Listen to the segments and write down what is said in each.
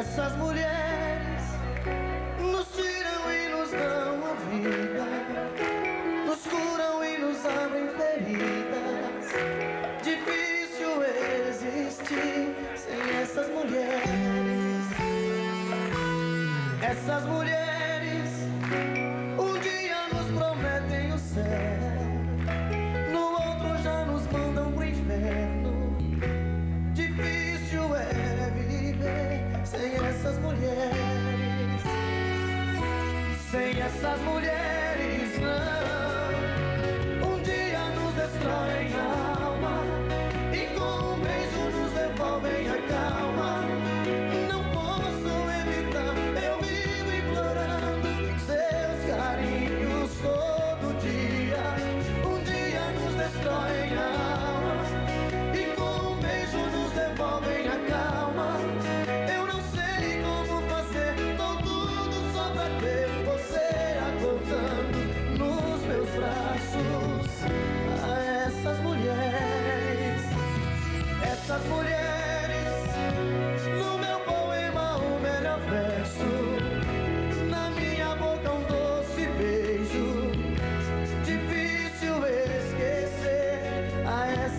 Essas mulheres nos tiram e nos dão a vida, nos curam e nos abrem feridas. Difícil existir sem essas mulheres. Essas mulheres. essas mulheres.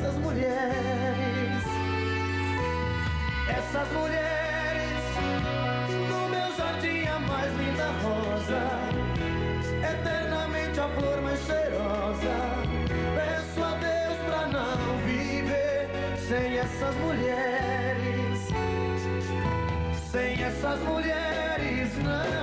essas mulheres, essas mulheres, no meu jardim a mais linda rosa, eternamente a flor mais cheirosa. Peço a Deus pra não viver sem essas mulheres, sem essas mulheres, não.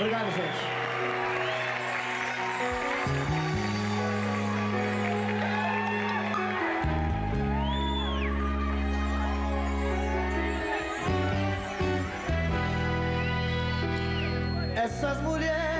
Obrigado, gente. Essas mulheres